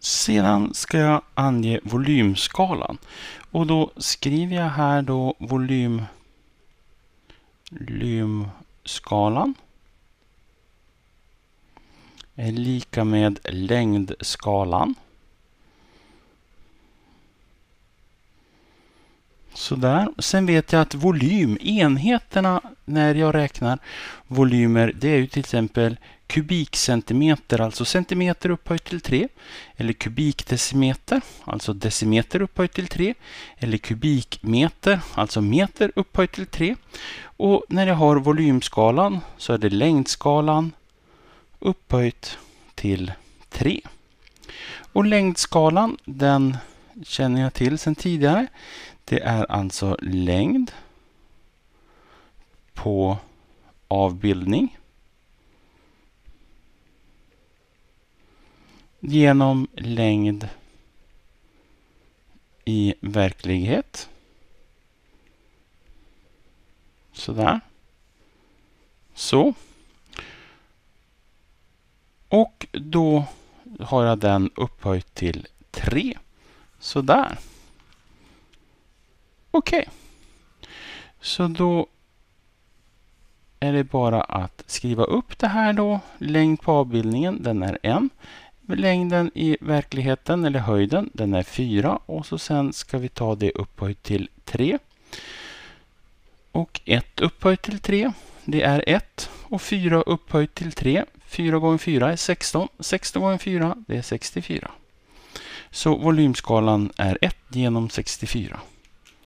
Sedan ska jag ange volymskalan. Och då skriver jag här då volym, volymskalan är lika med längdskalan. Sådär. Sen vet jag att volym, enheterna när jag räknar volymer, det är ju till exempel kubikcentimeter, alltså centimeter upphöjt till 3. Eller kubikdecimeter, alltså decimeter upphöjt till 3. Eller kubikmeter, alltså meter upphöjt till 3. Och när jag har volymskalan så är det längdskalan upphöjt till 3. Och längdskalan, den känner jag till sedan tidigare. Det är alltså längd på avbildning genom längd i verklighet. Sådär. Så. Och då har jag den upphöjt till 3. Sådär. Okej. Okay. Så då är det bara att skriva upp det här då. Längd på avbildningen, den är 1. Längden i verkligheten, eller höjden, den är 4. Och så sen ska vi ta det upphöjt till 3. Och 1 upphöjt till 3, det är 1. Och 4 upphöjt till 3. 4 gånger 4 är 16. 16 gånger 4, det är 64. Så volymskalan är 1 genom 64.